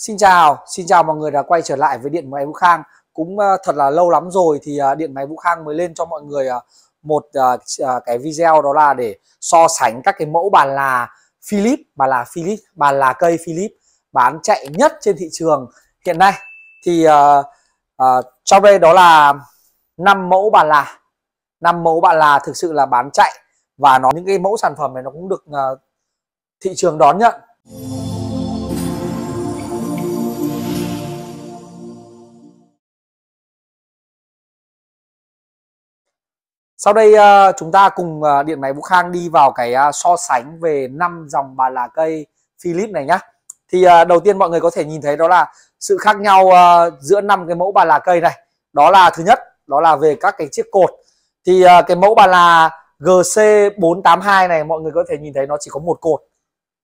Xin chào, xin chào mọi người đã quay trở lại với điện máy Vũ Khang. Cũng uh, thật là lâu lắm rồi thì uh, điện máy Vũ Khang mới lên cho mọi người uh, một cái video đó là để so sánh các cái mẫu bàn là Philip, bàn là Philip, bàn là cây Philip bán chạy nhất trên thị trường hiện nay. Thì trong đây đó là năm mẫu bàn là, năm mẫu bàn là thực sự là bán chạy và nó những cái mẫu sản phẩm này nó cũng được thị trường đón nhận Sau đây uh, chúng ta cùng uh, điện máy Vũ Khang đi vào cái uh, so sánh về năm dòng bàn là cây Philips này nhá. Thì uh, đầu tiên mọi người có thể nhìn thấy đó là sự khác nhau uh, giữa năm cái mẫu bàn là cây này. Đó là thứ nhất, đó là về các cái chiếc cột. Thì uh, cái mẫu bàn là GC482 này mọi người có thể nhìn thấy nó chỉ có một cột.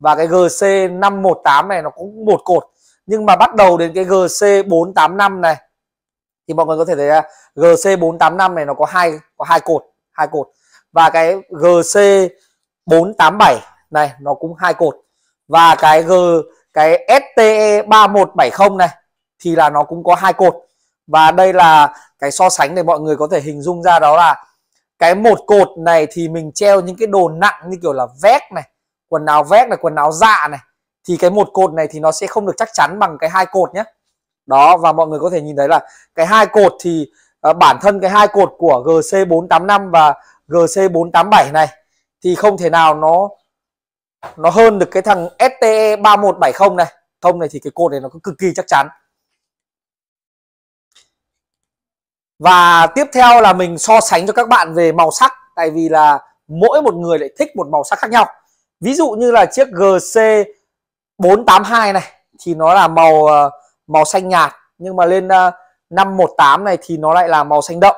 Và cái GC518 này nó cũng một cột. Nhưng mà bắt đầu đến cái GC485 này thì mọi người có thể thấy là GC485 này nó có hai có hai cột hai cột. Và cái GC487 này nó cũng hai cột. Và cái G, cái STE 3170 này thì là nó cũng có hai cột. Và đây là cái so sánh để mọi người có thể hình dung ra đó là cái một cột này thì mình treo những cái đồ nặng như kiểu là vest này, quần áo vest này, quần áo dạ này. Thì cái một cột này thì nó sẽ không được chắc chắn bằng cái hai cột nhé đó và mọi người có thể nhìn thấy là cái hai cột thì uh, bản thân cái hai cột của GC485 và GC487 này thì không thể nào nó nó hơn được cái thằng STE 3170 này. Thông này thì cái cột này nó cực kỳ chắc chắn. Và tiếp theo là mình so sánh cho các bạn về màu sắc tại vì là mỗi một người lại thích một màu sắc khác nhau. Ví dụ như là chiếc GC 482 này thì nó là màu uh, màu xanh nhạt nhưng mà lên ờ, uh, 518 này thì nó lại là màu xanh đậm.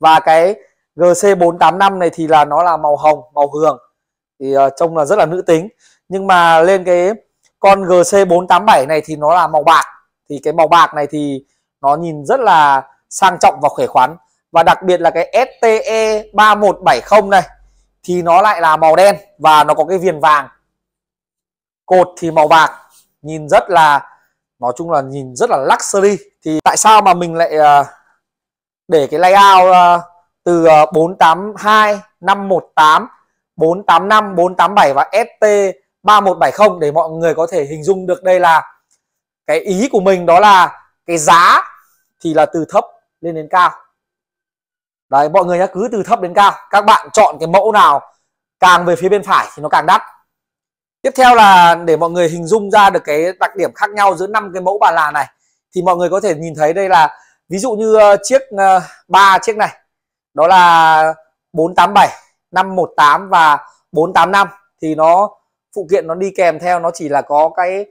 Và cái GC485 này thì là nó là màu hồng màu hường. Thì uh, trông là rất là nữ tính. Nhưng mà lên cái con GC487 này thì nó là màu bạc. Thì cái màu bạc này thì nó nhìn rất là sang trọng và khỏe khoắn. Và đặc biệt là cái STE 3170 này thì nó lại là màu đen và nó có cái viền vàng. Cột thì màu bạc nhìn rất là nói chung là nhìn rất là luxury. Thì tại sao mà mình lại à, để cái layout à, từ 482 518 485 487 và ST 3170 để mọi người có thể hình dung được đây là cái ý của mình, đó là cái giá thì là từ thấp lên đến cao. Đấy, mọi người nhá, cứ từ thấp đến cao. Các bạn chọn cái mẫu nào, càng về phía bên phải thì nó càng đắt tiếp theo là để mọi người hình dung ra được cái đặc điểm khác nhau giữa năm cái mẫu bàn là này thì mọi người có thể nhìn thấy đây là ví dụ như ờ, chiếc ờ, ba uh, chiếc này đó là 487 518 và 485 thì nó phụ kiện nó đi kèm theo nó chỉ là có cái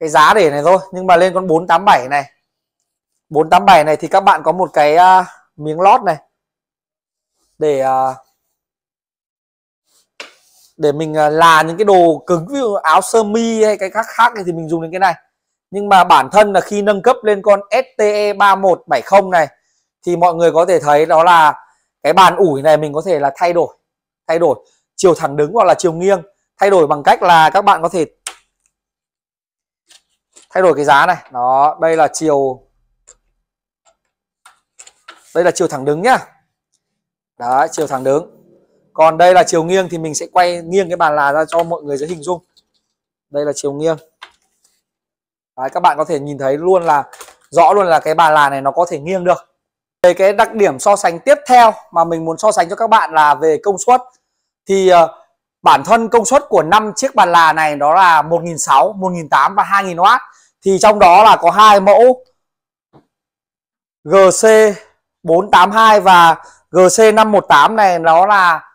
cái giá để này thôi nhưng mà lên con 487 này. 487 này thì các bạn có một cái uh, miếng lót này để uh, để mình à, là những cái đồ cứng, ví dụ áo sơ mi hay cái khác khác thì mình dùng đến cái này. Nhưng mà bản thân là khi nâng cấp lên con STE 3170 này, thì mọi người có thể thấy đó là cái bàn ủi này mình có thể là thay đổi thay đổi chiều thẳng đứng hoặc là chiều nghiêng. Thay đổi bằng cách là các bạn có thể thay đổi cái giá này. Đó, đây là chiều, đây là chiều thẳng đứng nhá. Đó chiều thẳng đứng còn đây là chiều nghiêng thì mình sẽ quay nghiêng cái bàn là ra cho mọi người dễ hình dung. Đây là chiều nghiêng. Đấy, các bạn có thể nhìn thấy luôn là rõ luôn là cái bàn là này nó có thể nghiêng được. Về cái đặc điểm so sánh tiếp theo mà mình muốn so sánh cho các bạn là về công suất. Thì uh, bản thân công suất của năm chiếc bàn là này đó là 1.600, 1.800 và 2.000W thì trong đó là có hai mẫu GC 482 và GC 518 này nó là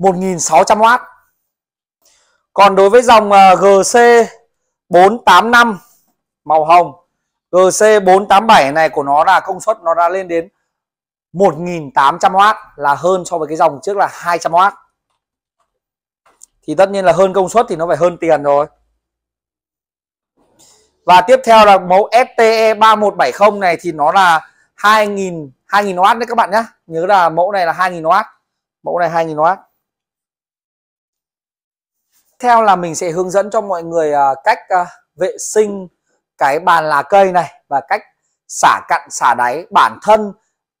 1600W còn đối với dòng à, GC 485 màu hồng GC 487 này của nó là công suất nó đã lên đến 1800W là hơn so với cái dòng trước là 200W thì tất nhiên là hơn công suất thì nó phải hơn tiền rồi. Và tiếp theo là mẫu STE 3170 này thì nó là 2000 2000W đấy các bạn nhé nhớ là mẫu này là 2000W mẫu này 2000W theo là mình sẽ hướng dẫn cho mọi người à, cách à, vệ sinh cái bàn là cây này và cách xả cặn xả đáy. Bản thân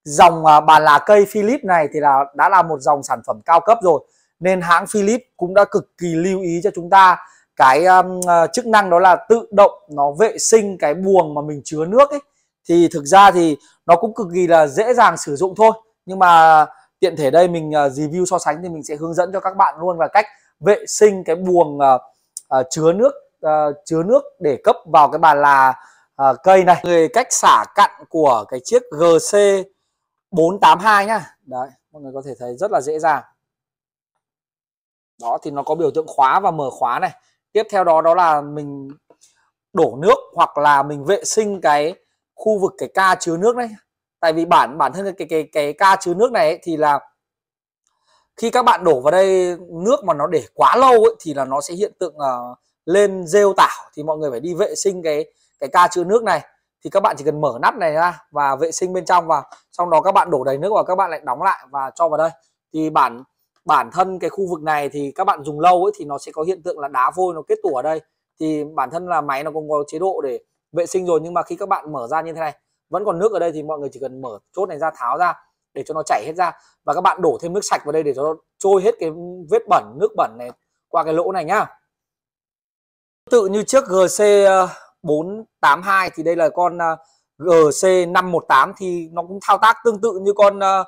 dòng à, bàn là cây Philips này thì là đã là một dòng sản phẩm cao cấp rồi nên hãng Philips cũng đã cực kỳ lưu ý cho chúng ta cái um, chức năng đó là tự động nó vệ sinh cái buồng mà mình chứa nước ấy. Thì thực ra thì nó cũng cực kỳ là dễ dàng sử dụng thôi. Nhưng mà tiện thể đây mình review so sánh thì mình sẽ hướng dẫn cho các bạn luôn và cách vệ sinh cái buồng uh, uh, chứa nước uh, chứa nước để cấp vào cái bàn là uh, cây này. Người cách xả cặn của cái chiếc GC 482 nhá. Đấy mọi người có thể thấy rất là dễ dàng. Đó thì nó có biểu tượng khóa và mở khóa này. Tiếp theo đó đó là mình đổ nước hoặc là mình vệ sinh cái khu vực cái ca chứa nước đấy. Tại vì bản bản thân cái cái cái ca chứa nước này ấy, thì là khi các bạn đổ vào đây nước mà nó để quá lâu ấy, thì là nó sẽ hiện tượng uh, lên rêu tảo. Thì mọi người phải đi vệ sinh cái cái ca chứa nước này. Thì các bạn chỉ cần mở nắp này ra và vệ sinh bên trong vào. Sau đó các bạn đổ đầy nước vào các bạn lại đóng lại và cho vào đây. Thì bản bản thân cái khu vực này thì các bạn dùng lâu ấy thì nó sẽ có hiện tượng là đá vôi nó kết tủa ở đây. Thì bản thân là máy nó cũng có chế độ để vệ sinh rồi. Nhưng mà khi các bạn mở ra như thế này vẫn còn nước ở đây thì mọi người chỉ cần mở chốt này ra tháo ra để cho nó chảy hết ra. Và các bạn đổ thêm nước sạch vào đây để cho nó trôi hết cái vết bẩn nước bẩn này qua cái lỗ này nhá. Tự như chiếc GC 482 ờ, thì đây là con ờ, GC 518 thì nó cũng thao tác tương tự như con ờ,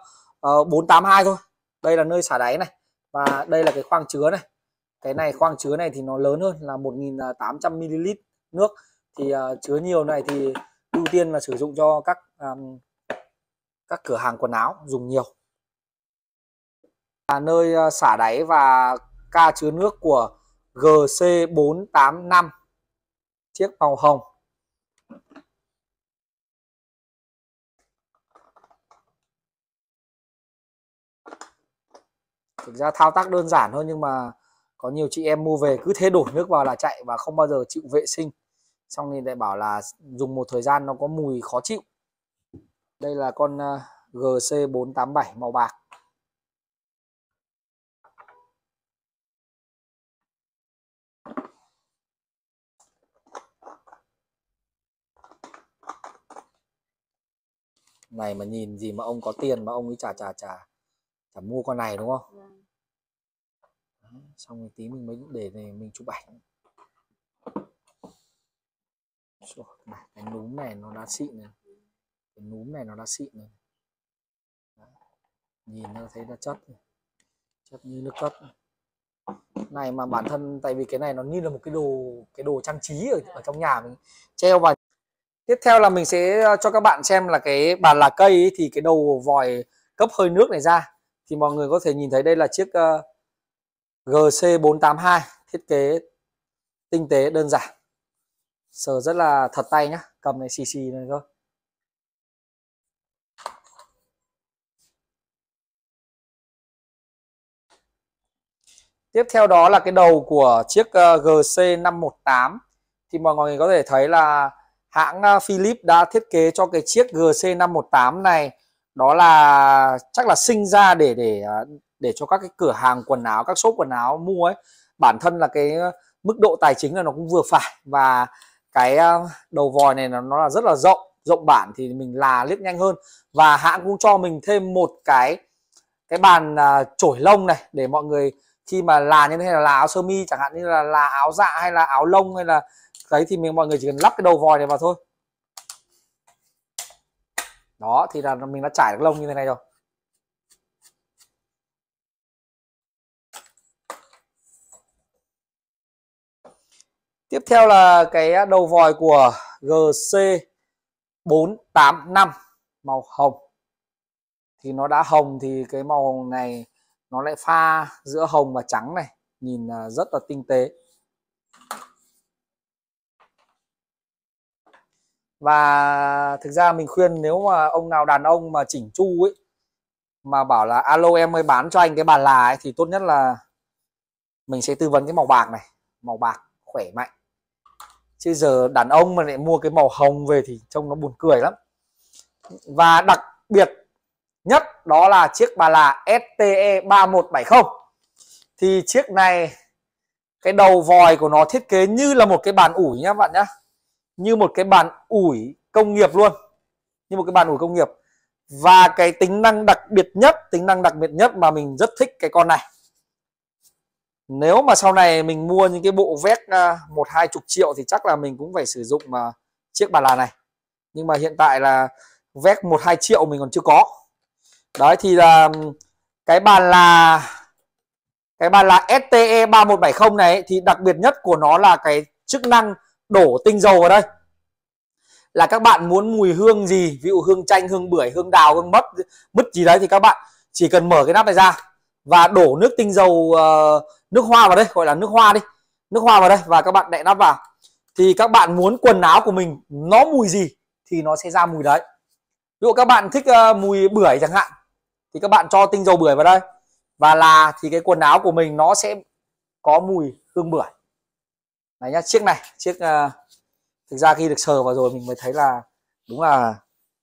482 thôi. Đây là nơi xả đáy này và đây là cái khoang chứa này. Cái này khoang chứa này thì nó lớn hơn là 1.800 ml nước. Thì uh, chứa nhiều này thì ưu tiên là sử dụng cho các um, các cửa hàng quần áo dùng nhiều. Là nơi ờ, xả đáy và ca chứa nước của GC485 chiếc màu hồng. Thực ra thao tác đơn giản thôi nhưng mà có nhiều chị em mua về cứ thế đổ nước vào là chạy và không bao giờ chịu vệ sinh. Xong thì lại bảo là dùng một thời gian nó có mùi khó chịu đây là con ờ, GC487 màu bạc. Này mà nhìn gì mà ông có tiền mà ông ấy trả trả trả trả mua con này đúng không? Vâng. xong rồi tí mình mới để này mình chụp ảnh. Này, cái núm này nó đã xịn này cái núm này nó đã xịn rồi. Nhìn nó thấy nó chất chất như nước cất này mà bản thân tại vì cái này nó như là một cái đồ cái đồ trang trí ở, ở trong nhà mình. Treo vào. Tiếp theo là mình sẽ ờ, cho các bạn xem là cái bàn là cây ấy, thì cái đầu vòi cấp hơi nước này ra. Thì mọi người có thể nhìn thấy đây là chiếc ờ, uh, GC482 thiết kế tinh tế đơn giản. Sờ rất là thật tay nhá. Cầm này xì xì này thôi. Tiếp theo đó là cái đầu của chiếc ờ, GC518 thì mọi người có thể thấy là hãng ờ, Philips đã thiết kế cho cái chiếc GC518 này đó là chắc là sinh ra để để ờ, để cho các cái cửa hàng quần áo các shop quần áo mua ấy bản thân là cái mức độ tài chính là nó cũng vừa phải. Và cái đầu vòi này nó, nó là rất là rộng rộng bản thì mình là liếc nhanh hơn. Và hãng cũng cho mình thêm một cái cái bàn uh, chổi lông này để mọi người khi mà là như thế là, là áo sơ mi chẳng hạn như là là áo dạ hay là áo lông hay là đấy thì mình mọi người chỉ cần lắp cái đầu vòi này vào thôi đó thì là mình đã trải được lông như thế này rồi Tiếp theo là cái đầu vòi của GC 485 màu hồng. Thì nó đã hồng thì cái màu hồng này nó lại pha giữa hồng và trắng này, nhìn à, rất là tinh tế. Và thực ra mình khuyên nếu mà ông nào đàn ông mà chỉnh chu ấy mà bảo là alo em mới bán cho anh cái bàn là ấy, thì tốt nhất là mình sẽ tư vấn cái màu bạc này, màu bạc khỏe mạnh. Chứ giờ đàn ông mà lại mua cái màu hồng về thì trông nó buồn cười lắm. Và đặc biệt nhất đó là chiếc bà là STE 3170 thì chiếc này, cái đầu vòi của nó thiết kế như là một cái bàn ủi nhá bạn nhá. Như một cái bàn ủi công nghiệp luôn. Như một cái bàn ủi công nghiệp. Và cái tính năng đặc biệt nhất, tính năng đặc biệt nhất mà mình rất thích cái con này. Nếu mà sau này mình mua những cái bộ vét à, một, hai chục triệu thì chắc là mình cũng phải sử dụng mà chiếc bàn là này. Nhưng mà hiện tại là vét một, hai triệu mình còn chưa có đấy thì là cái bàn là cái bàn là STE 3170 này thì đặc biệt nhất của nó là cái chức năng đổ tinh dầu vào đây. Là các bạn muốn mùi hương gì ví dụ hương chanh hương bưởi hương đào hương mất mứt gì đấy thì các bạn chỉ cần mở cái nắp này ra và đổ nước tinh dầu uh, nước hoa vào đây gọi là nước hoa đi nước hoa vào đây và các bạn đậy nắp vào. Thì các bạn muốn quần áo của mình nó mùi gì thì nó sẽ ra mùi đấy. Ví dụ các bạn thích uh, mùi bưởi chẳng hạn thì các bạn cho tinh dầu bưởi vào đây. Và là thì cái quần áo của mình nó sẽ có mùi hương bưởi. Này nhá chiếc này chiếc uh, thực ra khi được sờ vào rồi mình mới thấy là đúng là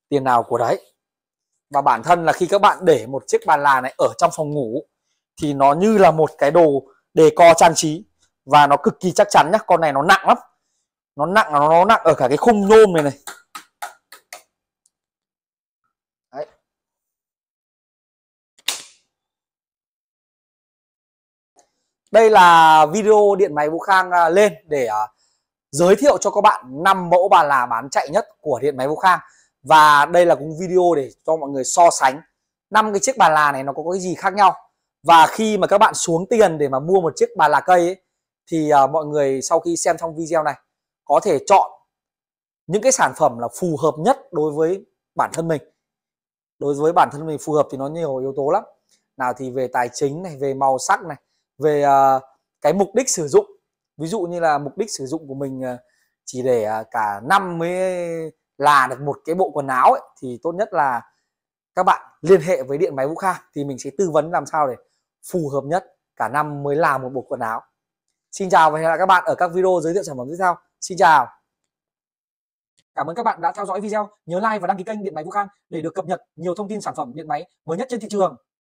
tiền nào của đấy. Và bản thân là khi các bạn để một chiếc bàn là này ở trong phòng ngủ thì nó như là một cái đồ đề co trang trí. Và nó cực kỳ chắc chắn nhá con này nó nặng lắm. Nó nặng nó, nặng ở cả cái khung nhôm này này Đấy đây là video điện máy Vũ Khang à, lên để uh, giới thiệu cho các bạn năm mẫu bàn là bán chạy nhất của điện máy Vũ Khang. Và đây là cũng video để cho mọi người so sánh năm cái chiếc bàn là này nó có cái gì khác nhau. Và khi mà các bạn xuống tiền để mà mua một chiếc bàn là cây ấy, thì uh, mọi người sau khi xem xong video này có thể chọn những cái sản phẩm là phù hợp nhất đối với bản thân mình. Đối với bản thân mình phù hợp thì nó nhiều yếu tố lắm. Nào thì về tài chính này về màu sắc này về uh, cái mục đích sử dụng ví dụ như là mục đích sử dụng của mình uh, chỉ để uh, cả năm mới là được một cái bộ quần áo ấy, thì tốt nhất là các bạn liên hệ với điện máy Vũ Kha thì mình sẽ tư vấn làm sao để phù hợp nhất cả năm mới làm một bộ quần áo Xin chào và hẹn gặp lại các bạn ở các video giới thiệu sản phẩm tiếp theo Xin chào Cảm ơn các bạn đã theo dõi video. Nhớ like và đăng ký kênh Điện máy Vũ Khang để được cập nhật nhiều thông tin sản phẩm điện máy mới nhất trên thị trường.